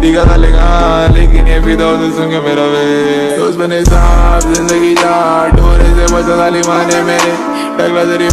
दिखा था लेगा लेकिन ये भी दोस्त सुन के मेरा वे दोस्त बने साहब ज़िंदगी जा डोरे से बचा था माने मेरे टकला तेरी